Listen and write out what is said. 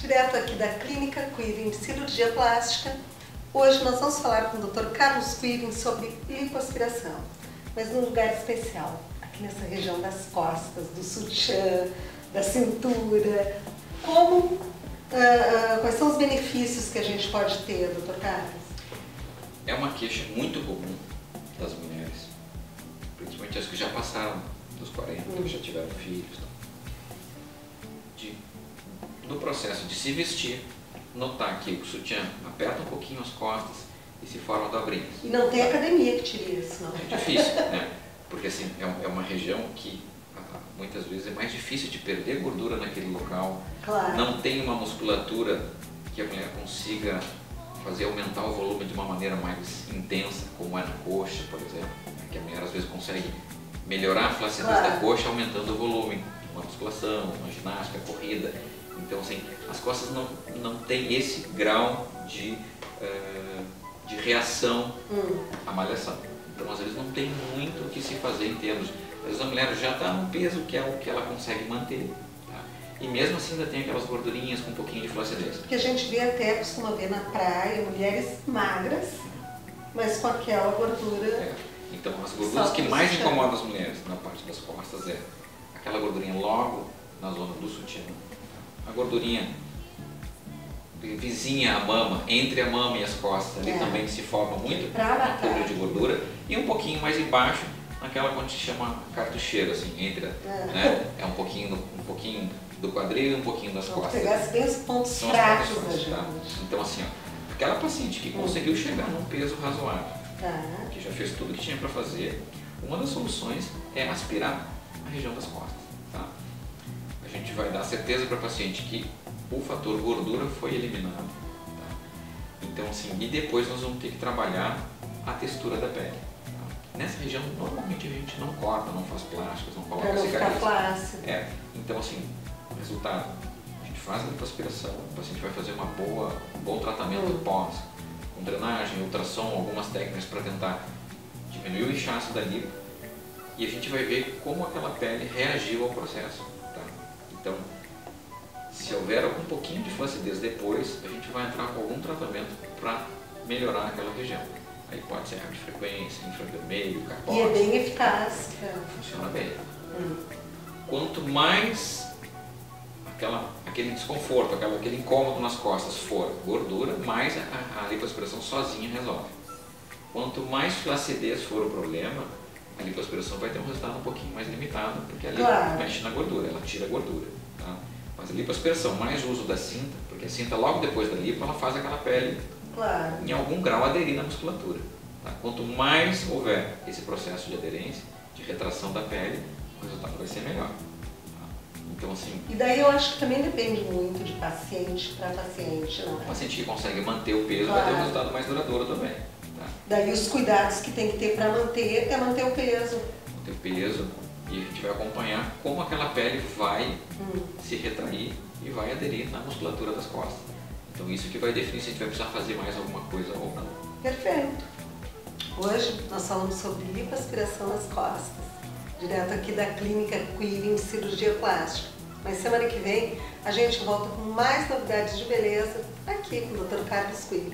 Direto aqui da Clínica Quirin Cirurgia Plástica, hoje nós vamos falar com o Dr. Carlos Quirin sobre lipoaspiração, mas num lugar especial, aqui nessa região das costas, do sutiã, da cintura. Como, uh, uh, quais são os benefícios que a gente pode ter, Dr. Carlos? É uma queixa muito comum das mulheres, principalmente as que já passaram dos 40, hum. que já tiveram filhos. De, no processo de se vestir, notar que o sutiã aperta um pouquinho as costas e se forma dobrinhas. E não tem academia que tire isso, não? É difícil, né? Porque assim, é, é uma região que muitas vezes é mais difícil de perder gordura naquele local. Claro. Não tem uma musculatura que a mulher consiga fazer aumentar o volume de uma maneira mais intensa, como é na coxa, por exemplo. Que a mulher às vezes consegue melhorar a flacidez claro. da coxa aumentando o volume. Uma musculação, uma ginástica, corrida. Então, assim, as costas não, não têm esse grau de, uh, de reação hum. à malhação. Então, às vezes, não tem muito o que se fazer em termos. Às vezes, a mulher já está no peso que é o que ela consegue manter. Tá? E mesmo assim, ainda tem aquelas gordurinhas com um pouquinho de flacidez. Porque a gente vê até, costuma ver na praia, mulheres magras, mas com aquela gordura. É. Então, as gorduras que mais incomodam as mulheres na parte das costas é aquela gordurinha logo na zona do sutiã, gordurinha vizinha à mama, entre a mama e as costas, ali é. também se forma muito uma cubra de gordura e um pouquinho mais embaixo, naquela que a gente chama cartucheira, assim, entre, é. Né? é um pouquinho, do, um pouquinho do quadril e um pouquinho das Vamos costas. Pegar bem os pontos fracos gente. Tá? Então assim, ó, aquela paciente que conseguiu chegar num peso razoável, tá. que já fez tudo que tinha para fazer, uma das soluções é aspirar a região das costas. Vai dar certeza para a paciente que o fator gordura foi eliminado. Tá? Então, assim, e depois nós vamos ter que trabalhar a textura da pele. Tá? Nessa região, normalmente a gente não corta, não faz plásticos, não coloca cicatriz. É, então, assim, resultado, a gente faz a lipoaspiração, o paciente vai fazer uma boa, um bom tratamento hum. pós, com drenagem, ultrassom, algumas técnicas para tentar diminuir o inchaço da lipo e a gente vai ver como aquela pele reagiu ao processo. Então, se houver algum pouquinho de flacidez depois, a gente vai entrar com algum tratamento para melhorar aquela região. Aí pode ser radiofrequência, infravermelho, carbono. E é bem eficaz. Funciona bem. Hum. Quanto mais aquela, aquele desconforto, aquela, aquele incômodo nas costas for gordura, mais a, a lipoaspiração sozinha resolve. Quanto mais flacidez for o problema, a lipoaspiração vai ter um resultado um pouquinho mais limitado, porque ali claro. mexe na gordura, ela tira a gordura. Tá? Mas a lipoaspiração, mais o uso da cinta, porque a cinta logo depois da lipo, ela faz aquela pele claro. em algum grau aderir na musculatura. Tá? Quanto mais houver esse processo de aderência, de retração da pele, o resultado vai ser melhor. Tá? Então, assim, e daí eu acho que também depende muito de paciente para paciente, não é? O paciente que consegue manter o peso claro. vai ter um resultado mais duradouro também. Tá? Daí os cuidados que tem que ter para manter é manter o peso. Manter o peso, e a gente vai acompanhar como aquela pele vai hum. se retrair e vai aderir na musculatura das costas. Então isso que vai definir se a gente vai precisar fazer mais alguma coisa ou não. Perfeito. Hoje nós falamos sobre lipoaspiração nas costas, direto aqui da clínica Quirin Cirurgia Plástica. Mas semana que vem a gente volta com mais novidades de beleza aqui com o Dr. Carlos Quirin.